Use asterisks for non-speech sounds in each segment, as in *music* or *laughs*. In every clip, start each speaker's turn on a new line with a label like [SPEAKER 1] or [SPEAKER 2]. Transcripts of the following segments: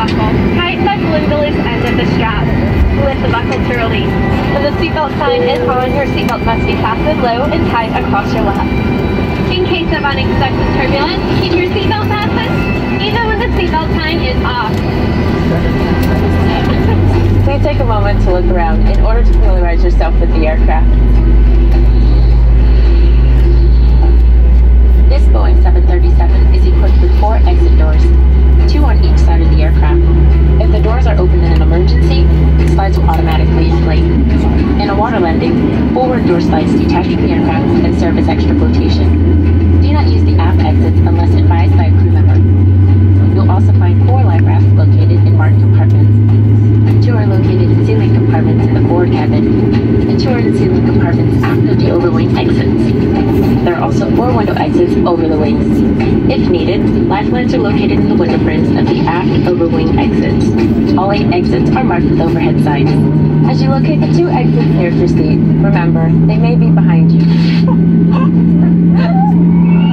[SPEAKER 1] buckle. Tighten the balloon loose end of the strap. Lift the buckle to release. When the seatbelt sign is on, your seatbelt must be fastened low and tight across your lap. In case of unexpected turbulence, keep your seatbelt fastened, even when the seatbelt sign is off.
[SPEAKER 2] Please take a moment to look around in order to familiarize yourself with the aircraft. This Boeing 737 is equipped with four exit doors, two on each side of the aircraft. If the doors are open in an emergency, slides will automatically inflate. In a water landing, forward door slides detach from the aircraft and serve as extra flotation. Do not use the aft exits unless advised by a crew member. You'll also find four life rafts located in marked compartments. Two are located in in the forward cabin, and two are in ceiling compartments after the overwing exits. There are also four window exits over the wings. If needed, lifelines are located in the window frames of the aft overwing exits. All eight exits are marked with overhead signs. As you locate the two exits near your seat, remember, they may be behind you. *laughs*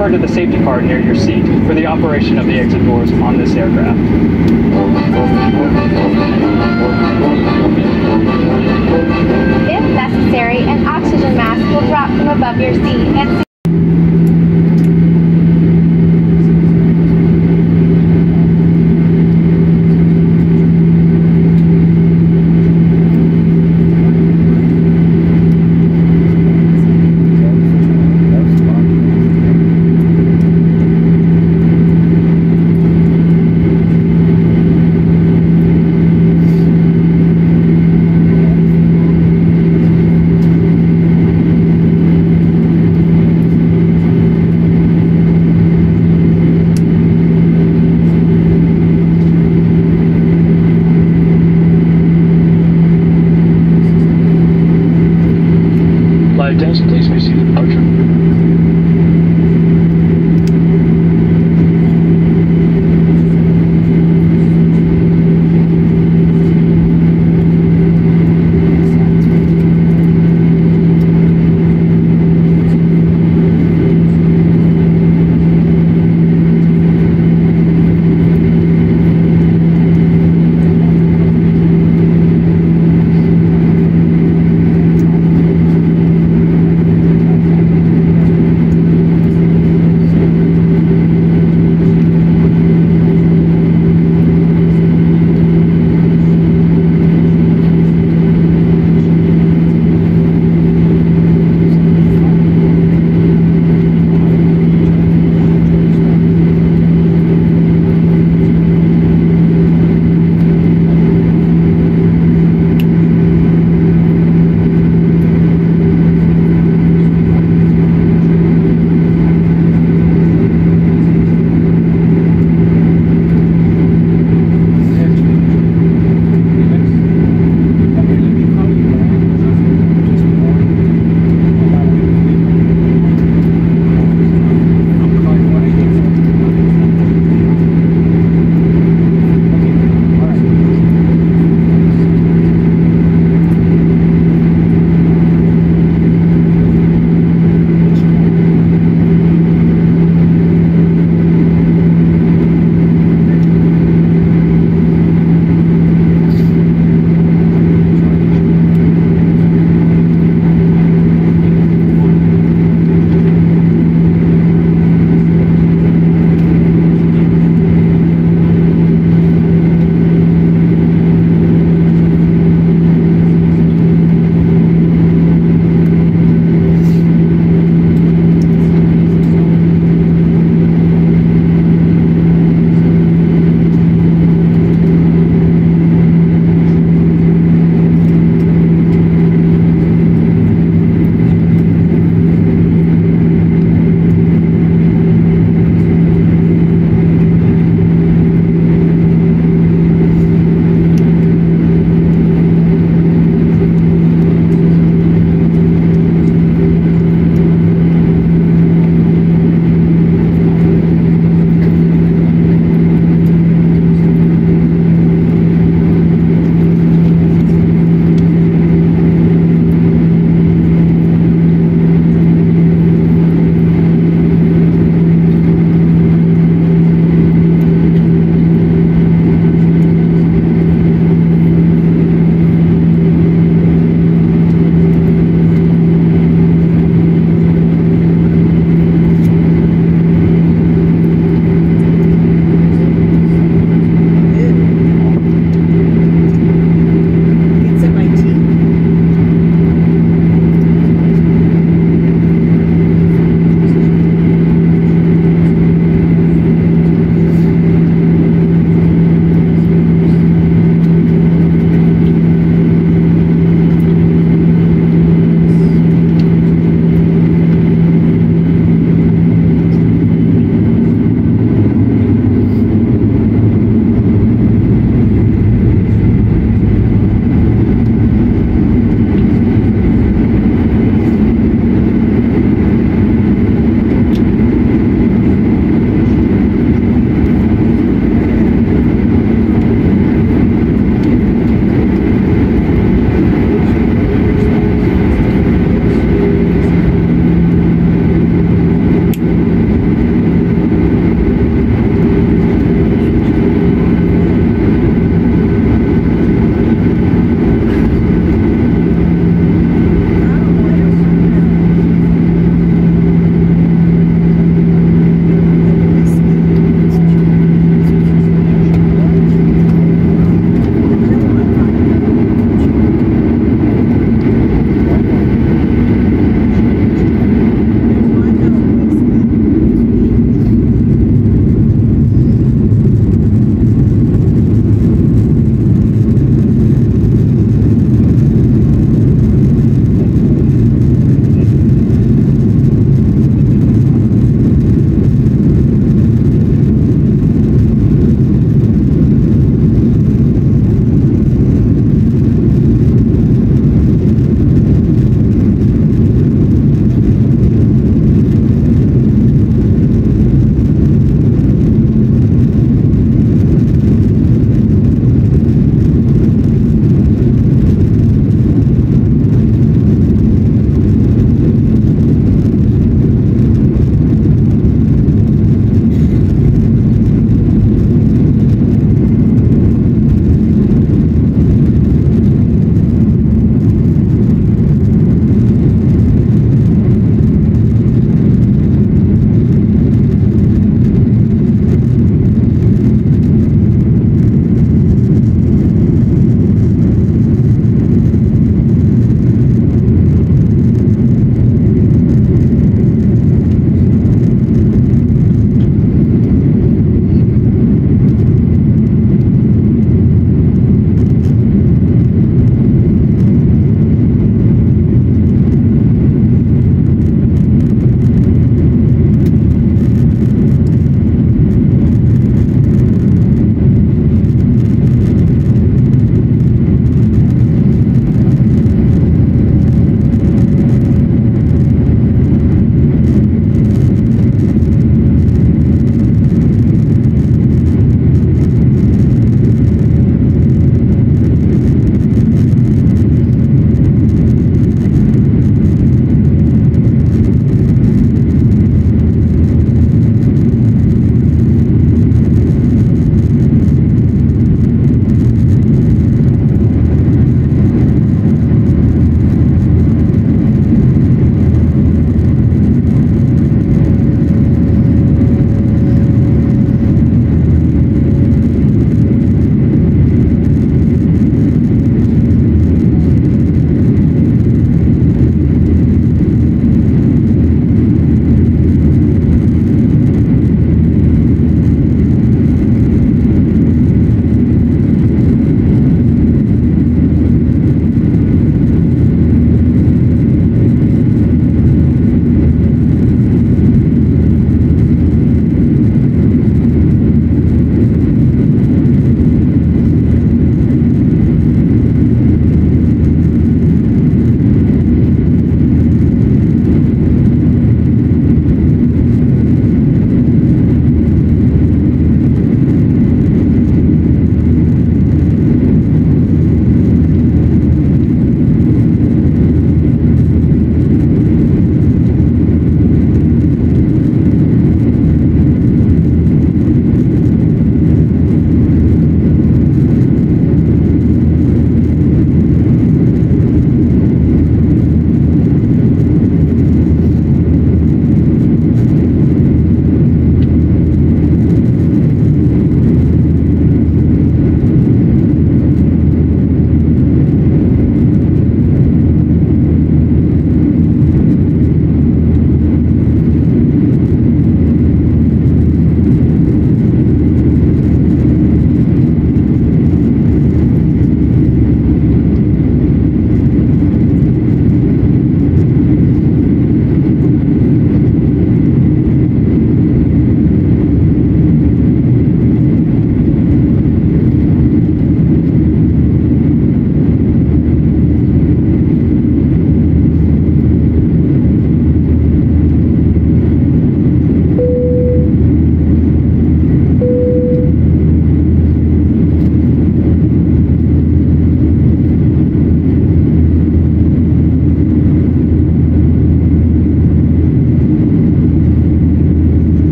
[SPEAKER 3] refer to the safety card near your seat for the operation of the exit doors on this aircraft.
[SPEAKER 1] If necessary, an oxygen mask will drop from above your seat and